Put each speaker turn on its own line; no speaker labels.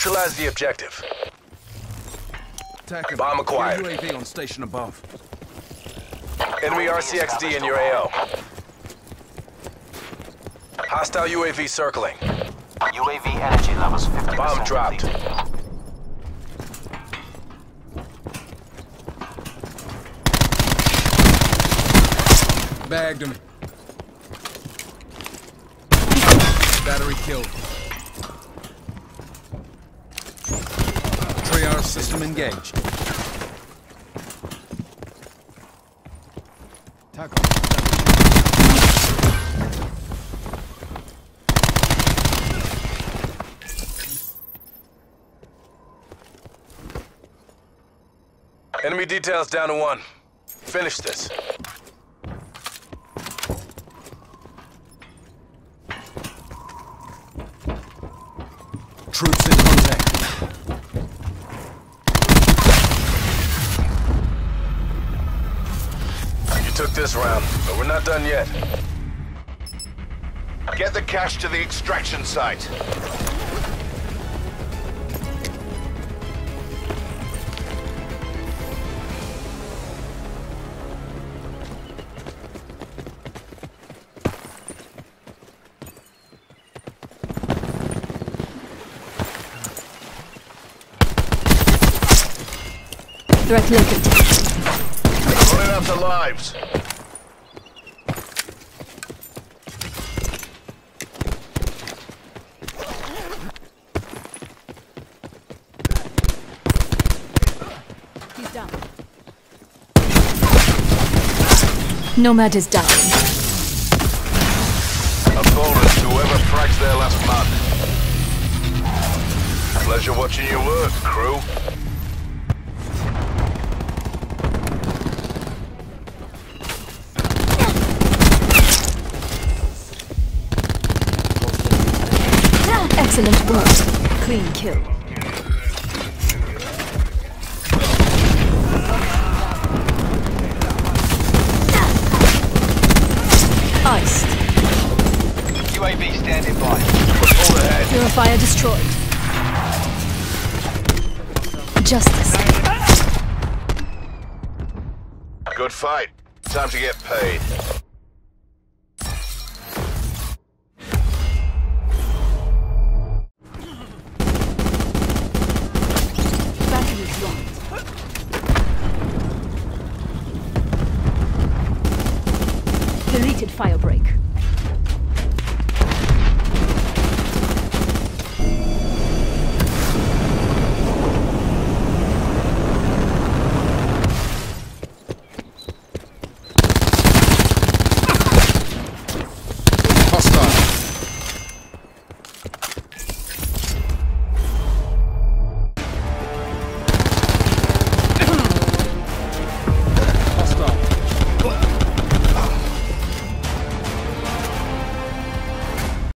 Neutralize the objective.
Attack.
Bomb acquired.
UAV on station above.
Enemy RCXD in your AO. Hostile UAV circling.
UAV energy levels 50%
Bomb dropped.
depleted.
Bagged him. Battery killed. System engaged.
Enemy details down to one. Finish this.
Troops in contact.
You took this round, but we're not done yet.
Get the cash to the extraction site.
Threat located.
Running out of lives.
He's down. Nomad is down.
A bonus to whoever frags their last man. Pleasure watching you work, crew.
Excellent work. Clean kill. Iced.
UAV standing by.
Pull ahead.
Purifier destroyed. Justice.
Good fight. Time to get paid. Firebreak.